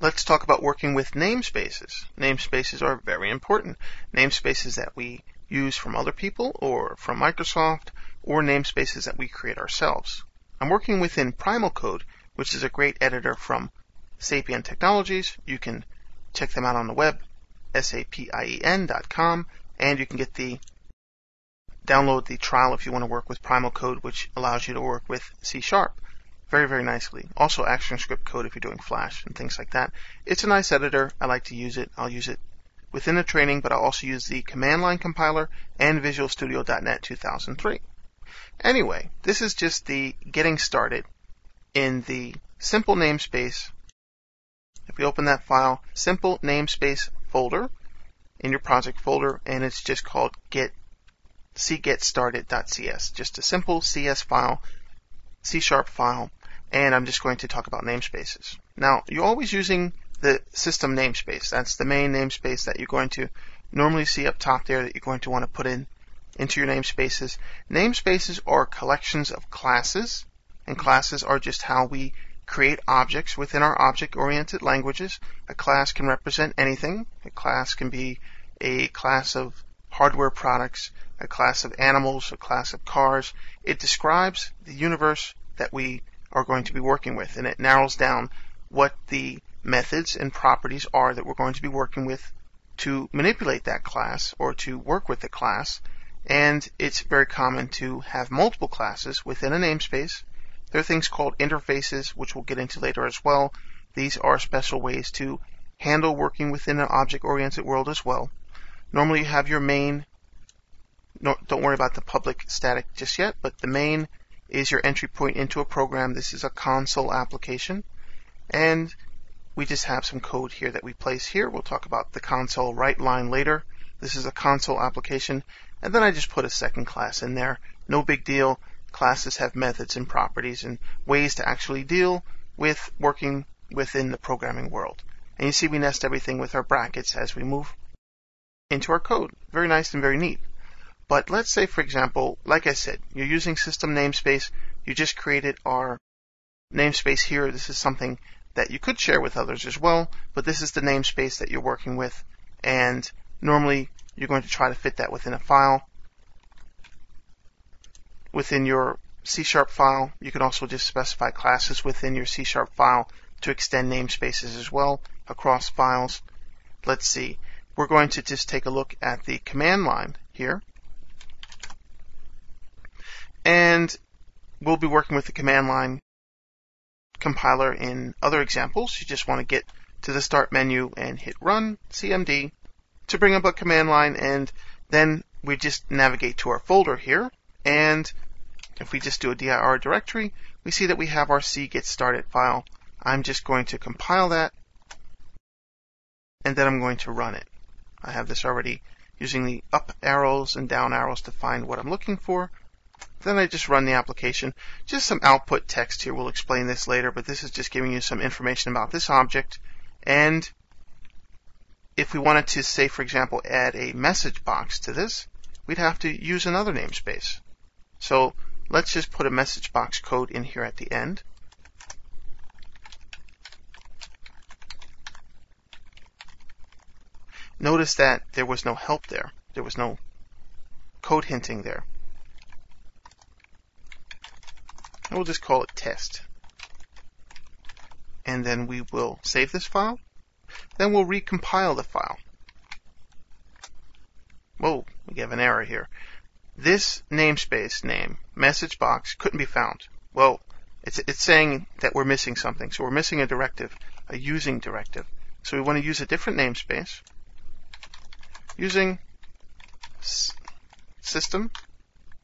let's talk about working with namespaces. Namespaces are very important. Namespaces that we use from other people or from Microsoft or namespaces that we create ourselves. I'm working within Primal Code, which is a great editor from Sapien Technologies. You can check them out on the web, sapien.com, and you can get the download the trial if you want to work with Primal Code, which allows you to work with C Sharp very, very nicely. Also, ActionScript code if you're doing Flash and things like that. It's a nice editor. I like to use it. I'll use it within the training, but I'll also use the command line compiler and Visual Studio.NET 2003. Anyway, this is just the getting started in the simple namespace. If we open that file, simple namespace folder in your project folder, and it's just called get cgetstarted.cs. Just a simple CS file, C sharp file, and I'm just going to talk about namespaces. Now, you're always using the system namespace. That's the main namespace that you're going to normally see up top there that you're going to want to put in into your namespaces. Namespaces are collections of classes, and classes are just how we create objects within our object-oriented languages. A class can represent anything. A class can be a class of hardware products, a class of animals, a class of cars. It describes the universe that we are going to be working with, and it narrows down what the methods and properties are that we're going to be working with to manipulate that class or to work with the class. And it's very common to have multiple classes within a namespace. There are things called interfaces, which we'll get into later as well. These are special ways to handle working within an object-oriented world as well. Normally you have your main, no, don't worry about the public static just yet, but the main is your entry point into a program. This is a console application. And we just have some code here that we place here. We'll talk about the console write line later. This is a console application. And then I just put a second class in there. No big deal. Classes have methods and properties and ways to actually deal with working within the programming world. And you see we nest everything with our brackets as we move into our code. Very nice and very neat. But let's say, for example, like I said, you're using system namespace. You just created our namespace here. This is something that you could share with others as well, but this is the namespace that you're working with. And normally you're going to try to fit that within a file. Within your C Sharp file, you can also just specify classes within your C Sharp file to extend namespaces as well across files. Let's see. We're going to just take a look at the command line here. And we'll be working with the command line compiler in other examples. You just want to get to the start menu and hit run cmd to bring up a command line and then we just navigate to our folder here and if we just do a dir directory we see that we have our c get started file. I'm just going to compile that and then I'm going to run it. I have this already using the up arrows and down arrows to find what I'm looking for. Then I just run the application. Just some output text here. We'll explain this later, but this is just giving you some information about this object. And if we wanted to, say, for example, add a message box to this, we'd have to use another namespace. So let's just put a message box code in here at the end. Notice that there was no help there. There was no code hinting there. We'll just call it test. And then we will save this file. Then we'll recompile the file. Whoa, we have an error here. This namespace name, message box, couldn't be found. Well, it's, it's saying that we're missing something. So we're missing a directive, a using directive. So we want to use a different namespace using system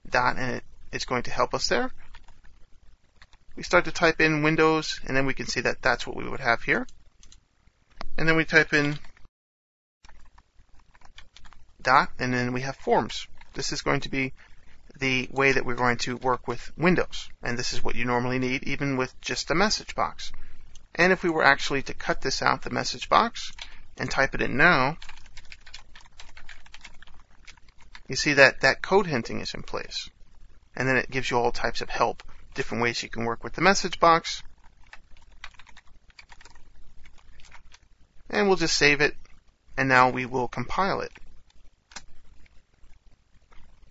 dot, and it, it's going to help us there we start to type in Windows, and then we can see that that's what we would have here. And then we type in dot, and then we have forms. This is going to be the way that we're going to work with Windows. And this is what you normally need, even with just a message box. And if we were actually to cut this out, the message box, and type it in now, you see that that code hinting is in place. And then it gives you all types of help different ways you can work with the message box. And we'll just save it, and now we will compile it.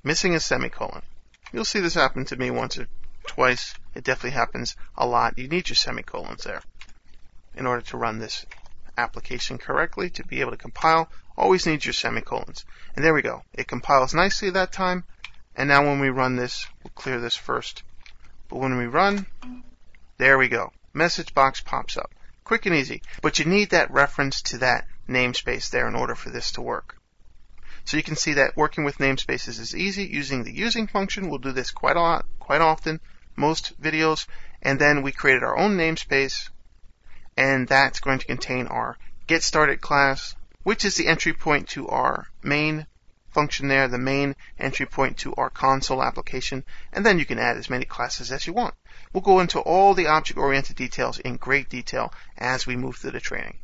Missing a semicolon. You'll see this happen to me once or twice. It definitely happens a lot. You need your semicolons there in order to run this application correctly to be able to compile. Always need your semicolons. And there we go. It compiles nicely that time. And now when we run this, we'll clear this first. But when we run, there we go. Message box pops up. Quick and easy. But you need that reference to that namespace there in order for this to work. So you can see that working with namespaces is easy using the using function. We'll do this quite a lot, quite often, most videos. And then we created our own namespace and that's going to contain our get started class, which is the entry point to our main function there, the main entry point to our console application, and then you can add as many classes as you want. We'll go into all the object-oriented details in great detail as we move through the training.